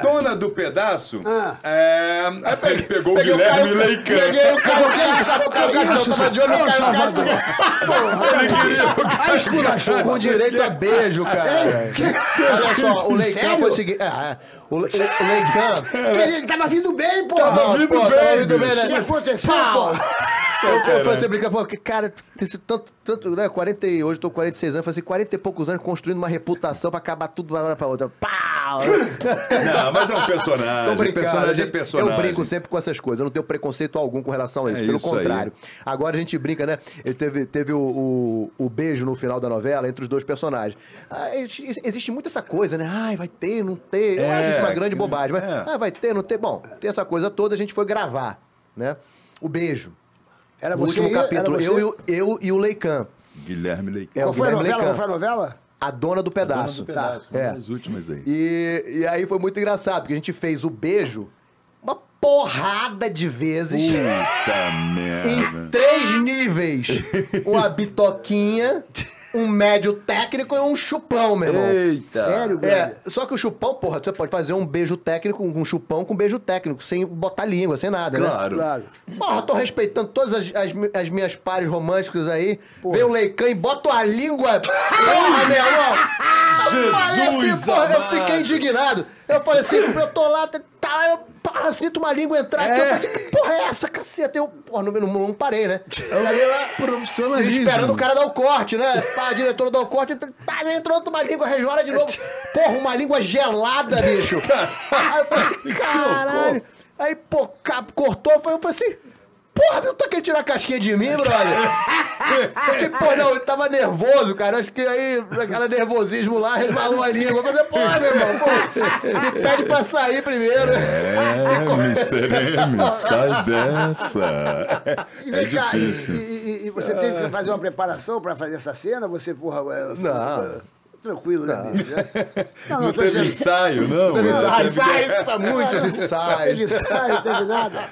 Dona do pedaço, Ah. é, aí ele pegou o Peguei o Guilherme Leican. Peguei o Caio Castro, o Caio Castro, eu tava de olho no Salvador. Ele queria o Aí esculachou. Com direito a beijo, cara. Olha só, o Leicão foi o seguinte. É, é. O, Le- o, o Leicão. Ele tava vindo bem, pô. Tava vindo bem, tava vindo bem, né? O que aconteceu, pô? Eu, eu falei assim, brincando, pô, que, cara, tem esse tanto, tanto, né, 40, e- hoje eu tô com 46 anos, falei assim, 40 e poucos anos construindo uma reputação pra acabar tudo de uma hora pra outra. Pau! Não, mas é um personagem. brincando, personagem é personagem. Eu brinco sempre com essas coisas, eu não tenho preconceito algum com relação a isso, É pelo isso aí. contrário. Agora a gente brinca, né? Ele teve, teve o, o, o beijo no final da novela entre os dois personagens. Ah, existe muito essa coisa, né? Ai, vai ter, não ter. Eu É, acho isso uma grande bobagem. Mas, é. ah, vai ter, não ter. Bom, tem essa coisa toda, a gente foi gravar, né? O beijo. Era o você último era capítulo. você? Eu, e o- eu e o Leican. Guilherme Leican. É, Qual o foi a novela? Leican. Não foi a novela? A dona do pedaço. Dona do pedaço, Tá. uma É. das últimas aí. E, e aí foi muito engraçado, porque a gente fez o beijo uma porrada de vezes. Puta Em merda. três níveis. Uma bitoquinha, um médio técnico e um chupão, meu irmão. Eita. Sério, É, só que o chupão, porra, você pode fazer um beijo técnico com um chupão com beijo técnico, sem botar língua, sem nada, né? Claro. Claro. Porra, tô respeitando todas as, as, as minhas pares românticas aí. Vem o Leican e bota a língua. Porra, meu irmão! Eu falei assim, Jesus porra, eu fiquei indignado. Eu falei assim, eu tô lá, tá, eu pá, sinto uma língua entrar aqui. Eu falei assim, que porra é essa, caceta? Eu, porra, não, não, não parei, né? Eu ali lá, Profissionalismo. esperando o cara dar o corte, né? Pá, a diretora dar o corte, tá, entrou uma língua resvala de novo. Porra, uma língua gelada, bicho. Aí eu falei assim, caralho. Aí, pô, cortou, eu falei eu falei assim, porra, não tá querendo tirar a casquinha de mim, brother? Porque, pô, não, ele tava nervoso, cara. Acho que aí, aquele nervosismo lá, resvalou a língua. Eu falei, porra, meu irmão, pô, me pede pra sair primeiro. É, Mr. M, sai dessa. E É cá, difícil. e- e- e você teve que fazer uma preparação pra fazer essa cena? Você, porra, é, Não. tranquilo, né, bicho? né? Não, Não tô teve dizendo- ensaio, não? Teve mano? ensaio, Teve- ensaio, muitos Teve ensaio, teve nada.